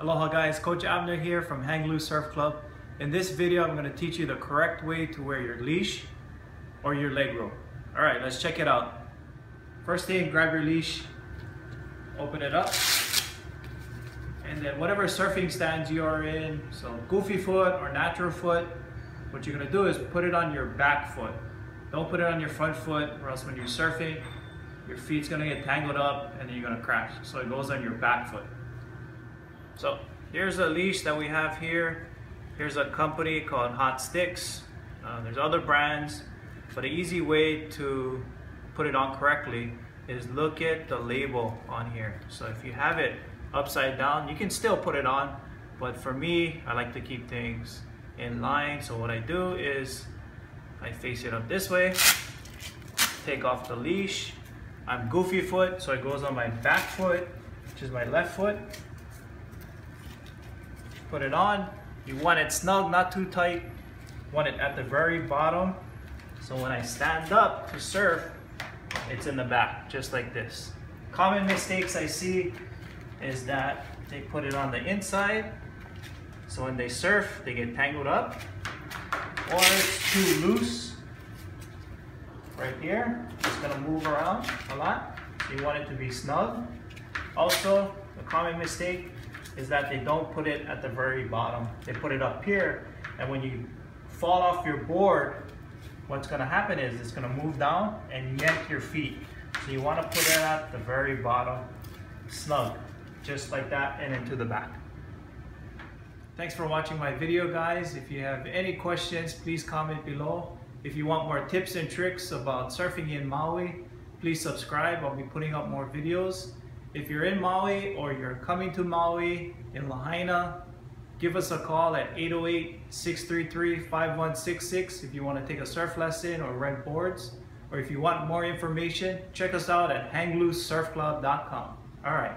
Aloha guys, Coach Abner here from Hang Loose Surf Club. In this video, I'm going to teach you the correct way to wear your leash or your leg rope. All right, let's check it out. First thing, grab your leash, open it up, and then whatever surfing stance you are in, so goofy foot or natural foot, what you're gonna do is put it on your back foot. Don't put it on your front foot or else when you're surfing, your feet's gonna get tangled up and then you're gonna crash. So it goes on your back foot. So here's a leash that we have here. Here's a company called Hot Sticks. Uh, there's other brands, but an easy way to put it on correctly is look at the label on here. So if you have it upside down, you can still put it on, but for me, I like to keep things in line. So what I do is I face it up this way, take off the leash. I'm goofy foot, so it goes on my back foot, which is my left foot put it on. You want it snug, not too tight. Want it at the very bottom. So when I stand up to surf, it's in the back, just like this. Common mistakes I see is that they put it on the inside. So when they surf, they get tangled up. Or it's too loose. Right here, it's gonna move around a lot. You want it to be snug. Also, a common mistake is that they don't put it at the very bottom. They put it up here, and when you fall off your board, what's gonna happen is it's gonna move down and yank your feet. So you wanna put it at the very bottom, snug, just like that, and into the back. Thanks for watching my video, guys. If you have any questions, please comment below. If you want more tips and tricks about surfing in Maui, please subscribe. I'll be putting up more videos. If you're in Maui or you're coming to Maui in Lahaina, give us a call at 808-633-5166 if you want to take a surf lesson or rent boards. Or if you want more information, check us out at hangloosesurfclub.com. All right.